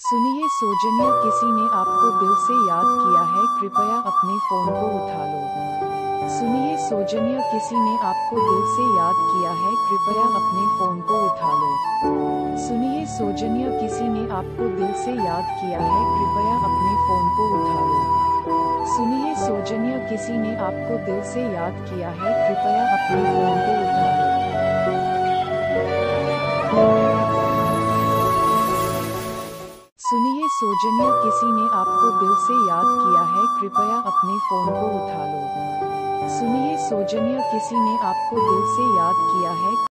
सुनिए, सौजन्या किसी ने आपको दिल से याद किया है, कृपया अपने फ़ोन को उठा लो। सुनिए, सौजन्या किसी ने आपको दिल से याद किया है, कृपया अपने फ़ोन को उठा लो। सुनिए, सौजन्या किसी ने आपको दिल से याद किया है, कृपया अपने फ़ोन को उठा लो। सुनिए, सौजन्या किसी ने आपको दिल से याद किया है, कृपया अपने फ़ोन को सौजन्या किसी ने आपको दिल से याद किया है, कृपया अपने फ़ोन को उठा लो। सुनिए, सौजन्य किसी ने आपको दिल से याद किया है